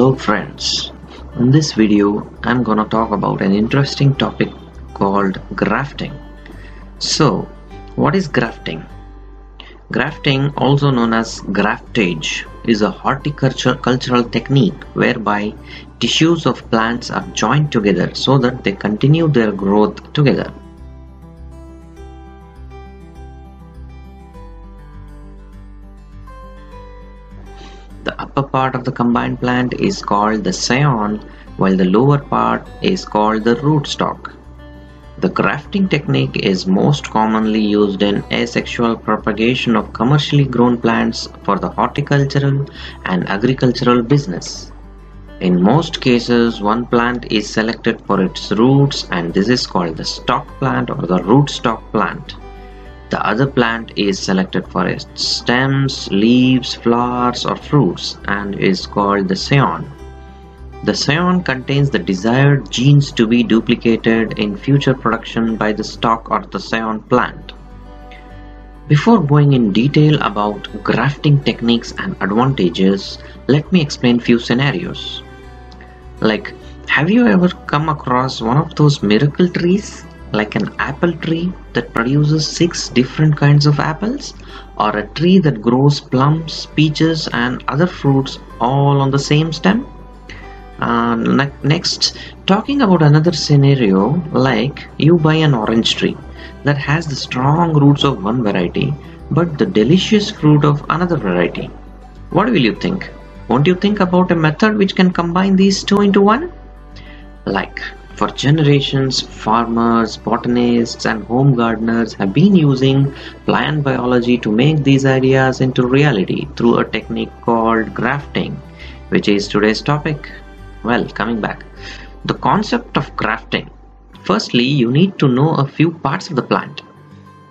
Hello friends, in this video I'm gonna talk about an interesting topic called grafting. So, what is grafting? Grafting, also known as graftage, is a horticultural technique whereby tissues of plants are joined together so that they continue their growth together. Part of the combined plant is called the scion while the lower part is called the rootstock. The grafting technique is most commonly used in asexual propagation of commercially grown plants for the horticultural and agricultural business. In most cases, one plant is selected for its roots and this is called the stock plant or the rootstock plant. The other plant is selected for its stems, leaves, flowers or fruits and is called the scion. The scion contains the desired genes to be duplicated in future production by the stock or the scion plant. Before going in detail about grafting techniques and advantages, let me explain few scenarios. Like, have you ever come across one of those miracle trees like an apple tree that produces six different kinds of apples or a tree that grows plums, peaches and other fruits all on the same stem? Uh, ne next, talking about another scenario like you buy an orange tree that has the strong roots of one variety but the delicious fruit of another variety. What will you think? Won't you think about a method which can combine these two into one? Like for generations, farmers, botanists, and home gardeners have been using plant biology to make these ideas into reality through a technique called grafting, which is today's topic. Well, coming back. The concept of grafting. Firstly, you need to know a few parts of the plant.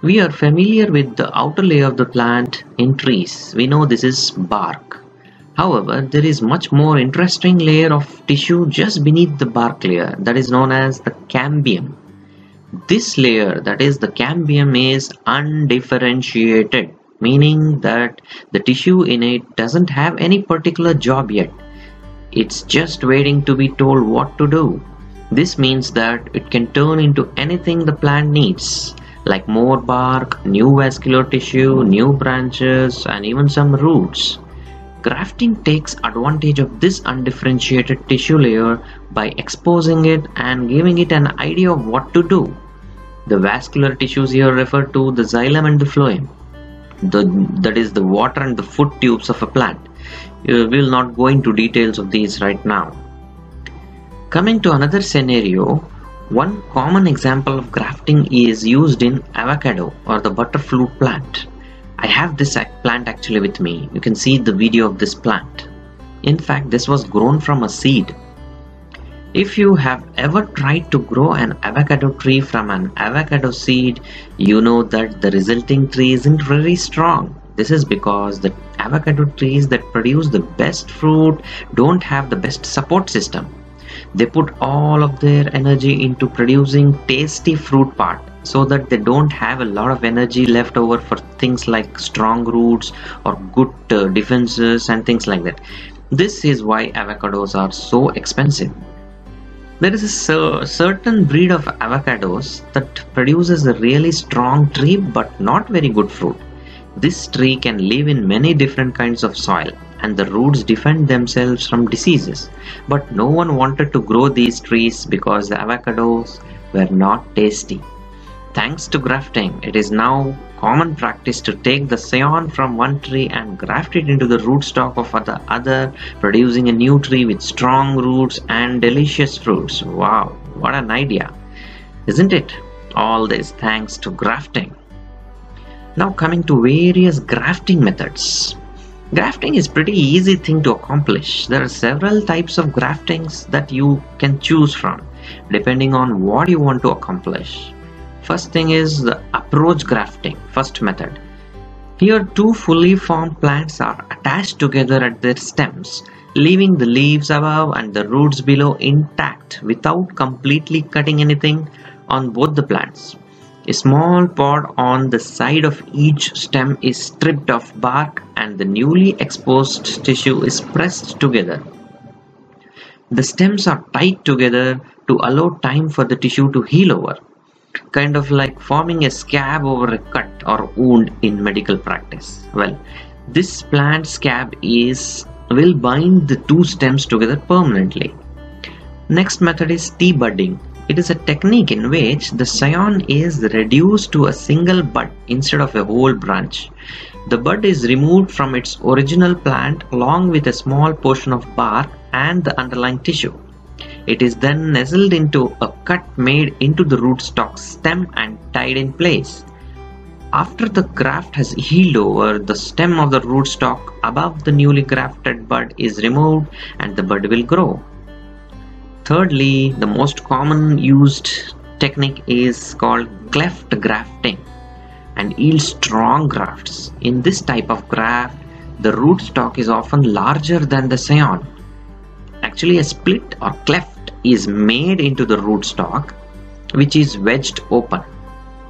We are familiar with the outer layer of the plant in trees. We know this is bark. However, there is much more interesting layer of tissue just beneath the bark layer that is known as the cambium. This layer, that is the cambium, is undifferentiated, meaning that the tissue in it doesn't have any particular job yet. It's just waiting to be told what to do. This means that it can turn into anything the plant needs, like more bark, new vascular tissue, new branches, and even some roots. Grafting takes advantage of this undifferentiated tissue layer by exposing it and giving it an idea of what to do. The vascular tissues here refer to the xylem and the phloem. The, that is the water and the food tubes of a plant. Uh, we will not go into details of these right now. Coming to another scenario, one common example of grafting is used in avocado or the butterfruit plant. I have this plant actually with me. You can see the video of this plant. In fact, this was grown from a seed. If you have ever tried to grow an avocado tree from an avocado seed, you know that the resulting tree isn't very strong. This is because the avocado trees that produce the best fruit don't have the best support system. They put all of their energy into producing tasty fruit part so that they don't have a lot of energy left over for things like strong roots or good uh, defenses and things like that. This is why avocados are so expensive. There is a certain breed of avocados that produces a really strong tree but not very good fruit. This tree can live in many different kinds of soil and the roots defend themselves from diseases. But no one wanted to grow these trees because the avocados were not tasty. Thanks to grafting, it is now common practice to take the scion from one tree and graft it into the rootstock of the other, producing a new tree with strong roots and delicious fruits. Wow, what an idea! Isn't it? All this thanks to grafting. Now coming to various grafting methods. Grafting is pretty easy thing to accomplish. There are several types of graftings that you can choose from depending on what you want to accomplish. First thing is the approach grafting, first method. Here two fully formed plants are attached together at their stems, leaving the leaves above and the roots below intact without completely cutting anything on both the plants. A small pod on the side of each stem is stripped of bark and the newly exposed tissue is pressed together. The stems are tied together to allow time for the tissue to heal over, kind of like forming a scab over a cut or wound in medical practice. Well, this plant scab is will bind the two stems together permanently. Next method is T-budding. It is a technique in which the scion is reduced to a single bud instead of a whole branch. The bud is removed from its original plant along with a small portion of bark and the underlying tissue. It is then nestled into a cut made into the rootstock stem and tied in place. After the graft has healed over, the stem of the rootstock above the newly grafted bud is removed and the bud will grow. Thirdly, the most common used technique is called cleft grafting and yields strong grafts. In this type of graft, the rootstock is often larger than the scion. Actually, a split or cleft is made into the rootstock which is wedged open.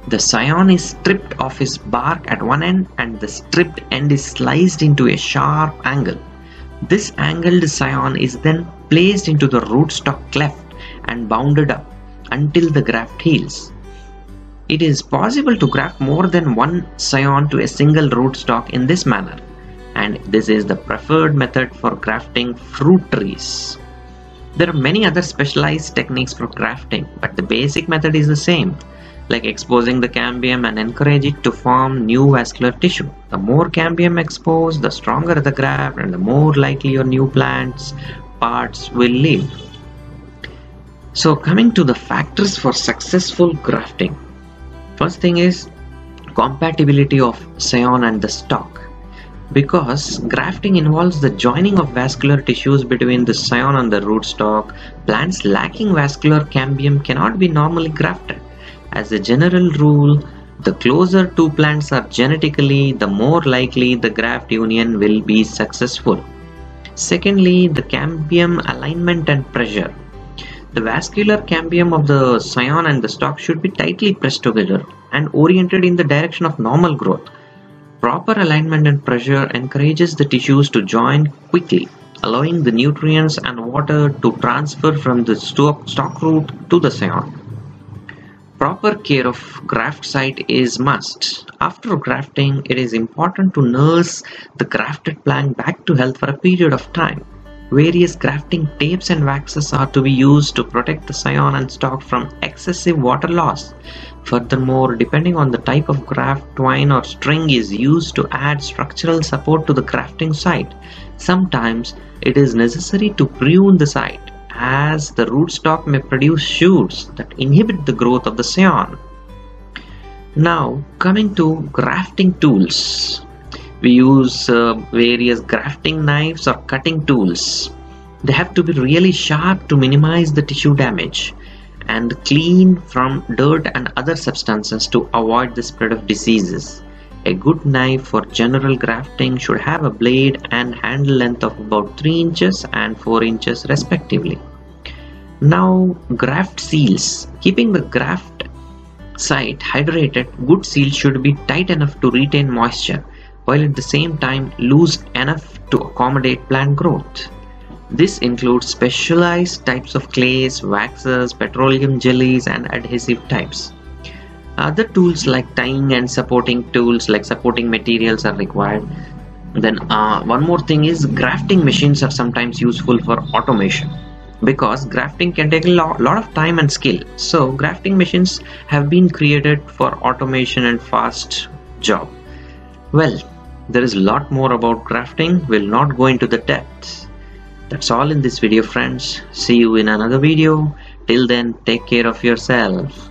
The scion is stripped of its bark at one end and the stripped end is sliced into a sharp angle. This angled scion is then placed into the rootstock cleft and bounded up until the graft heals. It is possible to graft more than one scion to a single rootstock in this manner and this is the preferred method for grafting fruit trees. There are many other specialized techniques for grafting but the basic method is the same like exposing the cambium and encourage it to form new vascular tissue. The more cambium exposed, the stronger the graft and the more likely your new plants parts will live. So coming to the factors for successful grafting. First thing is compatibility of scion and the stock. Because grafting involves the joining of vascular tissues between the scion and the rootstock, plants lacking vascular cambium cannot be normally grafted. As a general rule, the closer two plants are genetically, the more likely the graft union will be successful. Secondly, the cambium alignment and pressure. The vascular cambium of the scion and the stock should be tightly pressed together and oriented in the direction of normal growth. Proper alignment and pressure encourages the tissues to join quickly, allowing the nutrients and water to transfer from the stock, root to the scion. Proper care of graft site is must. After grafting, it is important to nurse the grafted plant back to health for a period of time. Various grafting tapes and waxes are to be used to protect the scion and stock from excessive water loss. Furthermore, depending on the type of graft, twine or string is used to add structural support to the grafting site. Sometimes it is necessary to prune the site as the rootstock may produce shoots that inhibit the growth of the scion. Now coming to grafting tools. We use uh, various grafting knives or cutting tools. They have to be really sharp to minimize the tissue damage and clean from dirt and other substances to avoid the spread of diseases. A good knife for general grafting should have a blade and handle length of about 3 inches and 4 inches respectively. Now graft seals. Keeping the graft site hydrated, good seals should be tight enough to retain moisture while at the same time loose enough to accommodate plant growth. This includes specialized types of clays, waxes, petroleum jellies and adhesive types. Other tools like tying and supporting tools like supporting materials are required. Then uh, one more thing is grafting machines are sometimes useful for automation because grafting can take a lot, lot of time and skill. So grafting machines have been created for automation and fast job. Well, there is a lot more about grafting. We'll not go into the depths. That's all in this video friends. See you in another video. Till then, take care of yourself.